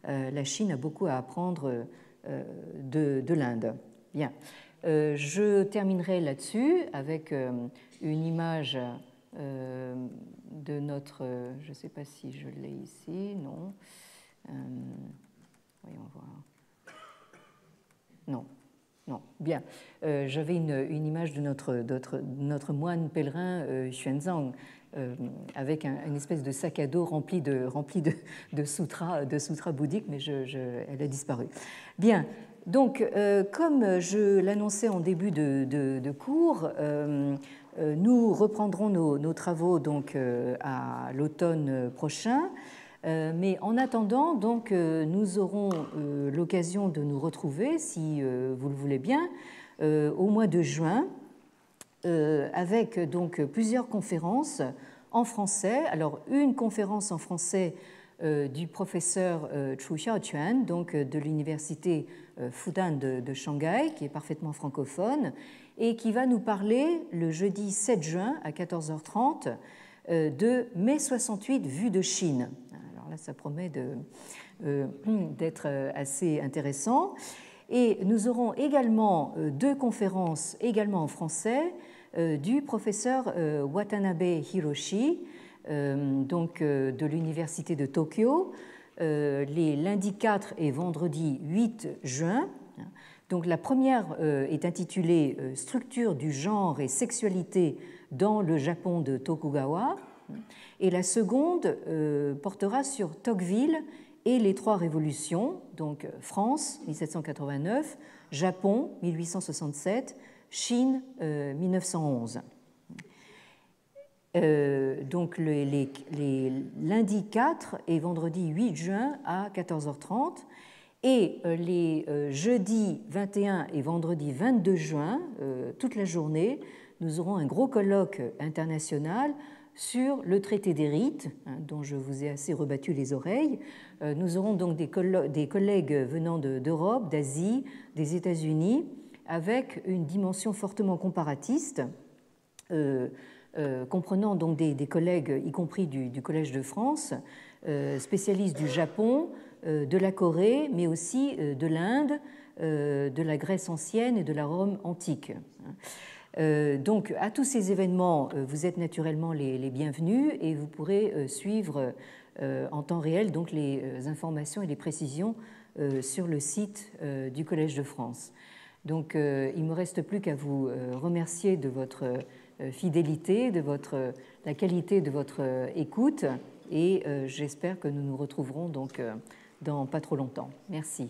la Chine a beaucoup à apprendre de, de l'Inde. Bien. je terminerai là-dessus avec une image de notre, je ne sais pas si je l'ai ici, non. Euh, voyons voir. Non, non, bien. Euh, j'avais une, image de notre, moine pèlerin euh, Xuanzang euh, avec un, une espèce de sac à dos rempli de, sutras, bouddhiques, mais elle a disparu. Bien. Donc, comme je l'annonçais en début de, cours, euh, nous reprendrons nos, travaux donc euh, à l'automne prochain. Euh, mais en attendant, donc, nous aurons l'occasion de nous retrouver, si vous le voulez bien, au mois de juin, avec donc plusieurs conférences en français. Alors, une conférence en français du professeur Chu Xiaoquan, donc de l'université Fudan de, de, Shanghai, qui est parfaitement francophone, et qui va nous parler le jeudi 7 juin à 14h30 euh, de mai 68 vue de Chine. Ça promet euh, d'être euh, assez intéressant. Et nous aurons également deux conférences, également en français, du professeur Watanabe Hiroshi, donc de l'Université de Tokyo, les lundis 4 et vendredi 8 juin. Donc la première euh, est intitulée euh, Structure du genre et sexualité dans le Japon de Tokugawa et la seconde euh, portera sur Tocqueville et les trois révolutions, donc France 1789, Japon 1867, Chine 1911. donc les, les, lundi 4 et vendredi 8 juin à 14h30 et euh, les euh, jeudis 21 et vendredi 22 juin, euh, toute la journée, nous aurons un gros colloque international sur le traité des rites, hein, dont je vous ai assez rebattu les oreilles. Nous aurons donc des, collègues venant d'Europe, d'Asie, des États-Unis, avec une dimension fortement comparatiste, comprenant donc des, collègues, y compris du Collège de France, spécialistes du Japon, euh, de la Corée, mais aussi euh, de l'Inde, euh, de la Grèce ancienne et de la Rome antique. Donc, à tous ces événements, vous êtes naturellement les, bienvenus et vous pourrez suivre en temps réel donc les informations et les précisions sur le site du Collège de France. Donc, il ne me reste plus qu'à vous remercier de votre fidélité, de votre, la qualité de votre écoute, et j'espère que nous nous retrouverons donc dans pas trop longtemps. Merci.